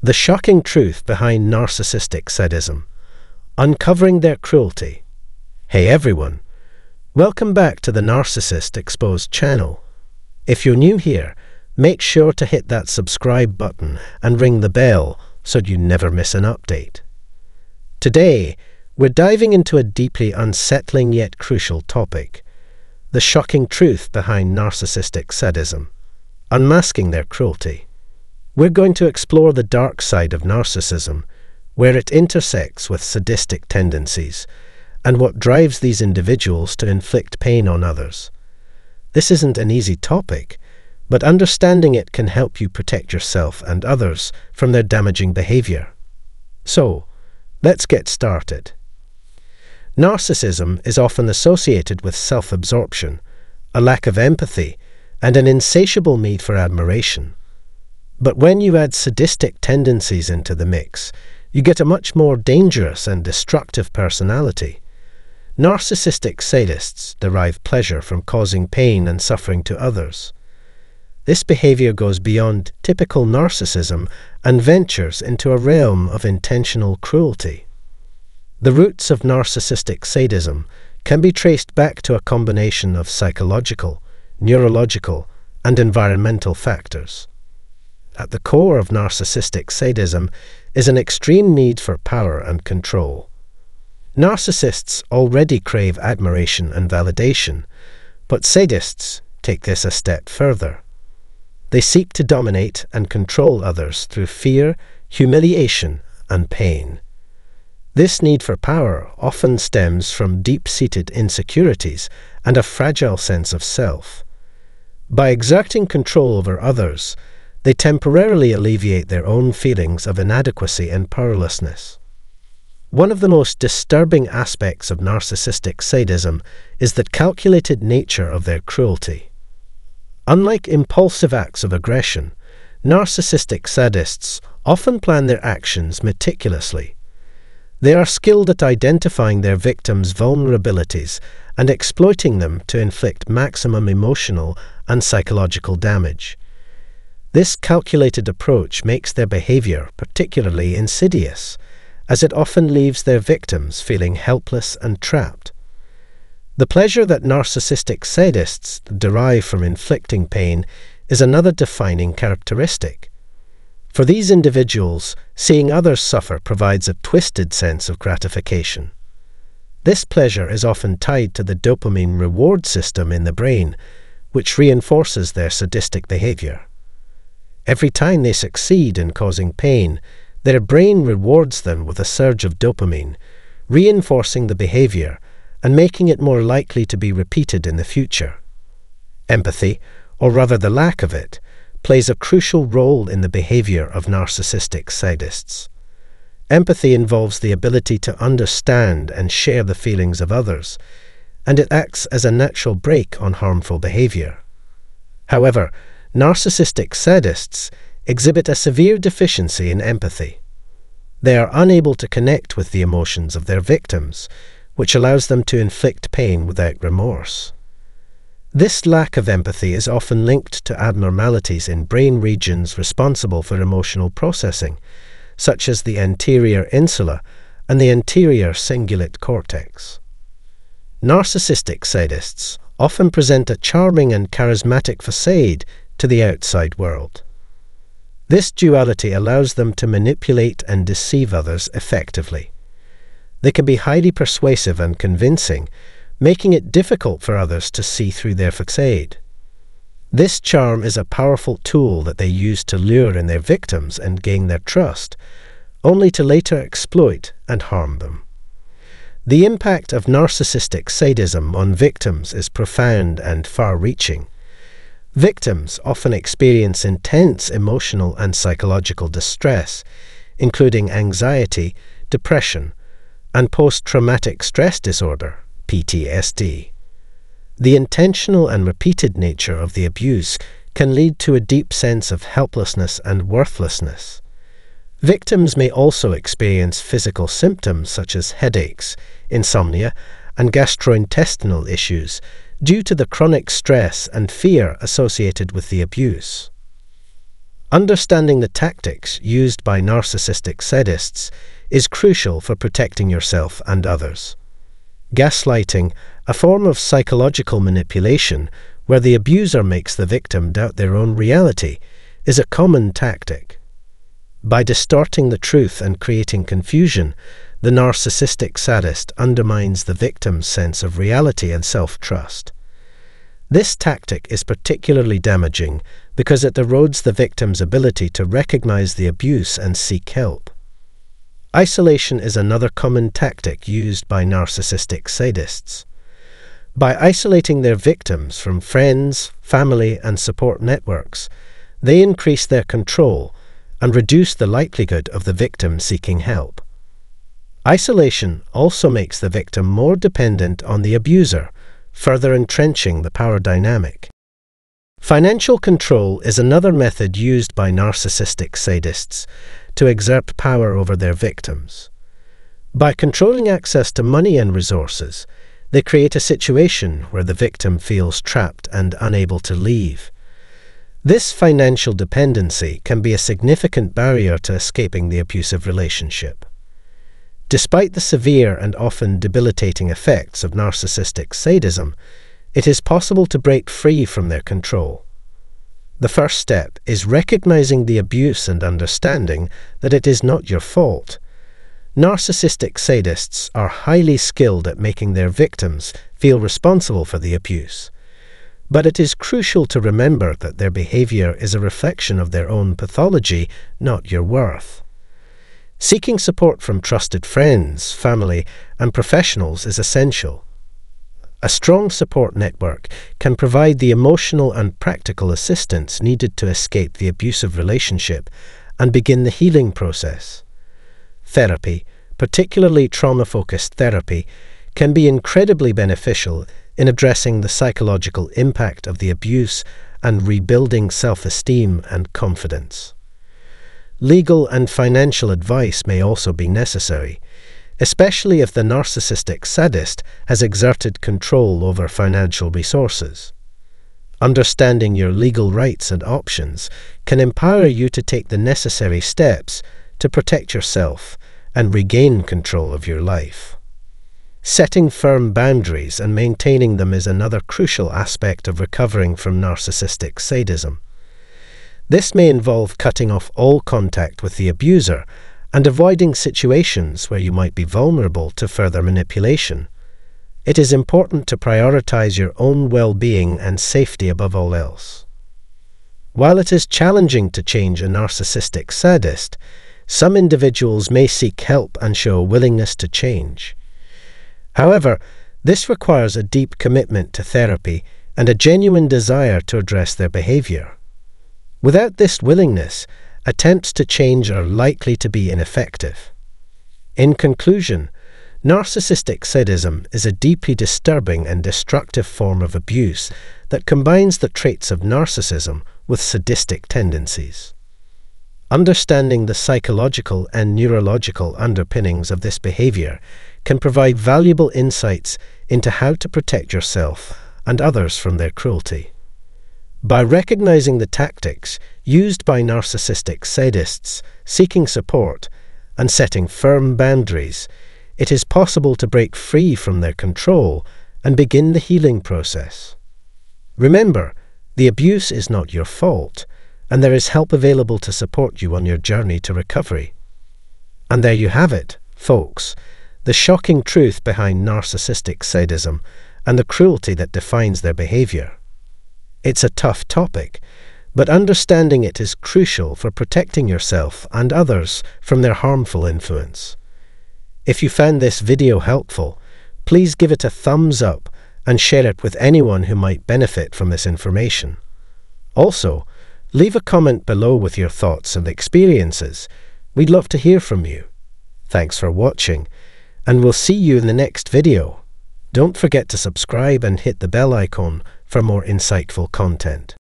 The shocking truth behind narcissistic sadism. Uncovering their cruelty. Hey everyone. Welcome back to the Narcissist Exposed channel. If you're new here, make sure to hit that subscribe button and ring the bell so you never miss an update. Today, we're diving into a deeply unsettling yet crucial topic the shocking truth behind narcissistic sadism, unmasking their cruelty. We're going to explore the dark side of narcissism, where it intersects with sadistic tendencies, and what drives these individuals to inflict pain on others. This isn't an easy topic, but understanding it can help you protect yourself and others from their damaging behavior. So, let's get started. Narcissism is often associated with self absorption, a lack of empathy, and an insatiable need for admiration. But when you add sadistic tendencies into the mix, you get a much more dangerous and destructive personality. Narcissistic sadists derive pleasure from causing pain and suffering to others. This behavior goes beyond typical narcissism and ventures into a realm of intentional cruelty. The roots of narcissistic sadism can be traced back to a combination of psychological, neurological, and environmental factors. At the core of narcissistic sadism is an extreme need for power and control. Narcissists already crave admiration and validation, but sadists take this a step further. They seek to dominate and control others through fear, humiliation, and pain. This need for power often stems from deep seated insecurities and a fragile sense of self. By exerting control over others, they temporarily alleviate their own feelings of inadequacy and powerlessness. One of the most disturbing aspects of narcissistic sadism is the calculated nature of their cruelty. Unlike impulsive acts of aggression, narcissistic sadists often plan their actions meticulously. They are skilled at identifying their victims' vulnerabilities and exploiting them to inflict maximum emotional and psychological damage. This calculated approach makes their behavior particularly insidious, as it often leaves their victims feeling helpless and trapped. The pleasure that narcissistic sadists derive from inflicting pain is another defining characteristic. For these individuals, seeing others suffer provides a twisted sense of gratification. This pleasure is often tied to the dopamine reward system in the brain, which reinforces their sadistic behavior. Every time they succeed in causing pain, their brain rewards them with a surge of dopamine, reinforcing the behavior and making it more likely to be repeated in the future. Empathy, or rather the lack of it, plays a crucial role in the behavior of narcissistic sadists. Empathy involves the ability to understand and share the feelings of others, and it acts as a natural brake on harmful behavior. However, narcissistic sadists exhibit a severe deficiency in empathy. They are unable to connect with the emotions of their victims, which allows them to inflict pain without remorse. This lack of empathy is often linked to abnormalities in brain regions responsible for emotional processing, such as the anterior insula and the anterior cingulate cortex. Narcissistic sadists often present a charming and charismatic facade to the outside world. This duality allows them to manipulate and deceive others effectively. They can be highly persuasive and convincing, making it difficult for others to see through their facade. This charm is a powerful tool that they use to lure in their victims and gain their trust, only to later exploit and harm them. The impact of narcissistic sadism on victims is profound and far reaching. Victims often experience intense emotional and psychological distress, including anxiety, depression, and post traumatic stress disorder, PTSD. The intentional and repeated nature of the abuse can lead to a deep sense of helplessness and worthlessness. Victims may also experience physical symptoms such as headaches, insomnia, and gastrointestinal issues due to the chronic stress and fear associated with the abuse. Understanding the tactics used by narcissistic sadists is crucial for protecting yourself and others. Gaslighting, a form of psychological manipulation where the abuser makes the victim doubt their own reality, is a common tactic. By distorting the truth and creating confusion, the narcissistic sadist undermines the victim's sense of reality and self trust. This tactic is particularly damaging because it erodes the victim's ability to recognize the abuse and seek help. Isolation is another common tactic used by narcissistic sadists. By isolating their victims from friends, family, and support networks, they increase their control and reduce the likelihood of the victim seeking help. Isolation also makes the victim more dependent on the abuser further entrenching the power dynamic. Financial control is another method used by narcissistic sadists to exert power over their victims. By controlling access to money and resources, they create a situation where the victim feels trapped and unable to leave. This financial dependency can be a significant barrier to escaping the abusive relationship. Despite the severe and often debilitating effects of narcissistic sadism, it is possible to break free from their control. The first step is recognizing the abuse and understanding that it is not your fault. Narcissistic sadists are highly skilled at making their victims feel responsible for the abuse. But it is crucial to remember that their behavior is a reflection of their own pathology, not your worth. Seeking support from trusted friends, family, and professionals is essential. A strong support network can provide the emotional and practical assistance needed to escape the abusive relationship and begin the healing process. Therapy, particularly trauma focused therapy, can be incredibly beneficial in addressing the psychological impact of the abuse and rebuilding self esteem and confidence. Legal and financial advice may also be necessary, especially if the narcissistic sadist has exerted control over financial resources. Understanding your legal rights and options can empower you to take the necessary steps to protect yourself and regain control of your life. Setting firm boundaries and maintaining them is another crucial aspect of recovering from narcissistic sadism. This may involve cutting off all contact with the abuser and avoiding situations where you might be vulnerable to further manipulation. It is important to prioritize your own well being and safety above all else. While it is challenging to change a narcissistic sadist, some individuals may seek help and show a willingness to change. However, this requires a deep commitment to therapy and a genuine desire to address their behavior. Without this willingness, attempts to change are likely to be ineffective. In conclusion, narcissistic sadism is a deeply disturbing and destructive form of abuse that combines the traits of narcissism with sadistic tendencies. Understanding the psychological and neurological underpinnings of this behavior can provide valuable insights into how to protect yourself and others from their cruelty. By recognizing the tactics used by narcissistic sadists seeking support and setting firm boundaries, it is possible to break free from their control and begin the healing process. Remember, the abuse is not your fault, and there is help available to support you on your journey to recovery. And there you have it, folks, the shocking truth behind narcissistic sadism and the cruelty that defines their behavior. It's a tough topic, but understanding it is crucial for protecting yourself and others from their harmful influence. If you found this video helpful, please give it a thumbs up and share it with anyone who might benefit from this information. Also, leave a comment below with your thoughts and experiences. We'd love to hear from you. Thanks for watching, and we'll see you in the next video. Don't forget to subscribe and hit the bell icon for more insightful content.